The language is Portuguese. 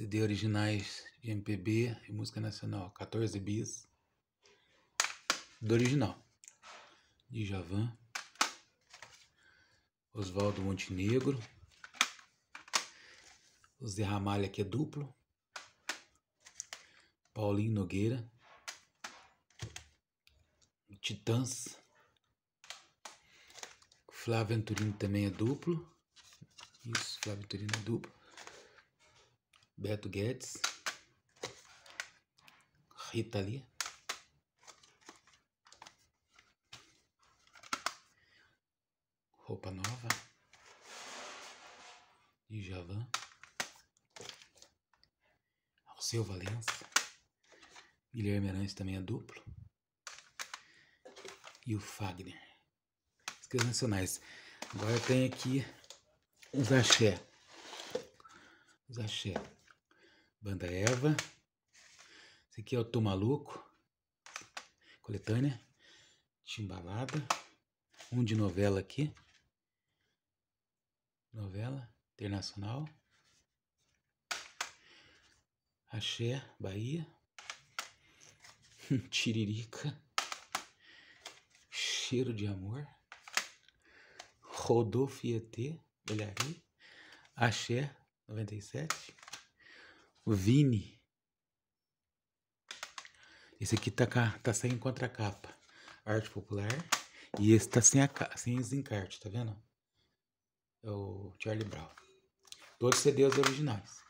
CD originais de MPB e música nacional, 14 bis. Do original. Djavan. Oswaldo Montenegro. O Zé Ramalho aqui é duplo. Paulinho Nogueira. Titãs. Flávio Venturino também é duplo. Isso, Flávio Venturino é duplo. Beto Guedes. Rita Lee. Roupa nova. Djavan. Alceu Valença. Guilherme Arantes também é duplo. E o Fagner. Músicas nacionais. Agora tem aqui os axé. Os axé. Banda Eva. Esse aqui é o Tô Maluco. Coletânea. Timbalada. Um de novela aqui. Novela internacional. Axé, Bahia. Tiririca. Cheiro de amor. Rodolfo Ietê, Olharia. Axé, 97. O Vini. Esse aqui tá, tá sem contracapa. Arte popular. E esse tá sem, a, sem os encartes, tá vendo? É o Charlie Brown. Todos CDs originais.